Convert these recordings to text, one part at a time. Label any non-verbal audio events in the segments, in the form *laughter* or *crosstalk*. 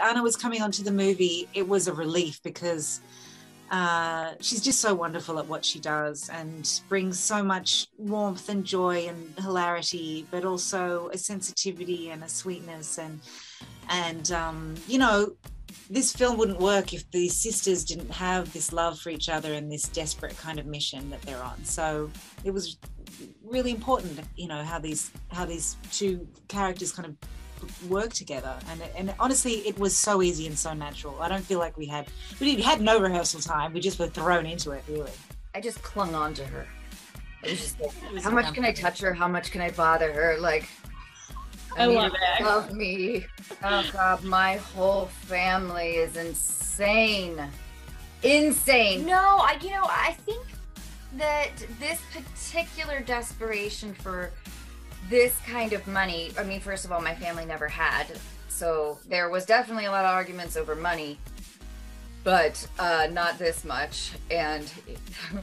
Anna was coming onto the movie, it was a relief because uh, she's just so wonderful at what she does and brings so much warmth and joy and hilarity, but also a sensitivity and a sweetness and and um, you know this film wouldn't work if these sisters didn't have this love for each other and this desperate kind of mission that they're on. So it was really important, you know, how these how these two characters kind of work together and and honestly it was so easy and so natural i don't feel like we had we had no rehearsal time we just were thrown into it really i just clung on to her just like, how much can i touch her how much can i bother her like I, I love it. Love me. Oh God, my whole family is insane. Insane. No, I you know, I think that this particular desperation for this kind of money, I mean, first of all, my family never had. So there was definitely a lot of arguments over money, but uh, not this much. And *laughs*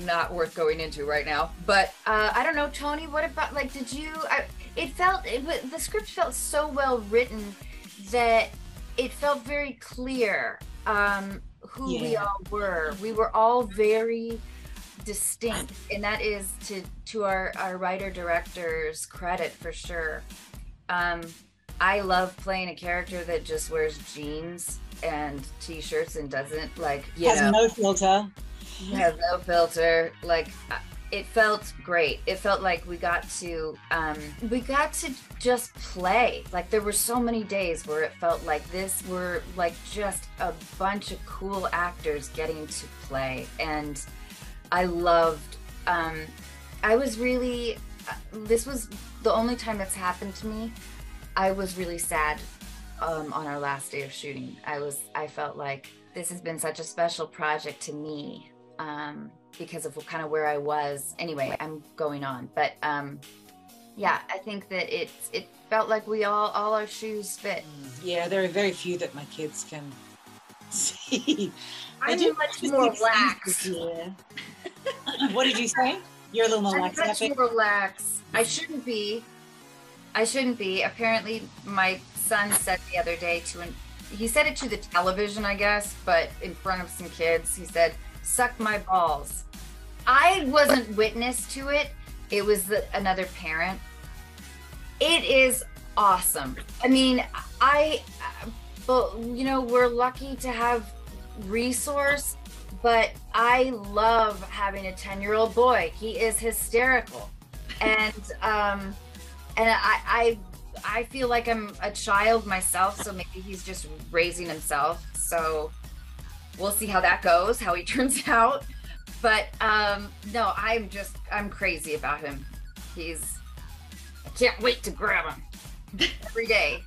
not worth going into right now. But uh, I don't know, Toni. What about like? Did you? I, it felt it, the script felt so well written that it felt very clear um, who yeah. we all were. We were all very distinct and that is to to our our writer director's credit for sure. Um i love playing a character that just wears jeans and t-shirts and doesn't like you has know, no filter. Has no filter. Like uh, it felt great. It felt like we got to um we got to just play. Like there were so many days where it felt like this were like just a bunch of cool actors getting to play. And I loved. Um, I was really. This was the only time that's happened to me. I was really sad um, on our last day of shooting. I was. I felt like this has been such a special project to me um, because of kind of where I was. Anyway, I'm going on, but um, yeah, I think that it it felt like we all all our shoes fit. Yeah, there are very few that my kids can see. I'm much more lax. *laughs* what did you say? You're a little more lax. I'm much more lax. I shouldn't be. I shouldn't be. Apparently, my son said the other day to an he said it to the television, I guess, but in front of some kids, he said, "Suck my balls." I wasn't witness to it. It was the, another parent. It is awesome. I mean, I, but you know, we're lucky to have resource, but I love having a 10 year old boy. He is hysterical. And, um, and I, I, I feel like I'm a child myself, so maybe he's just raising himself. So we'll see how that goes, how he *laughs* turns out. But um, no, I'm just I'm crazy about him. He's I can't wait to grab him *laughs* every day.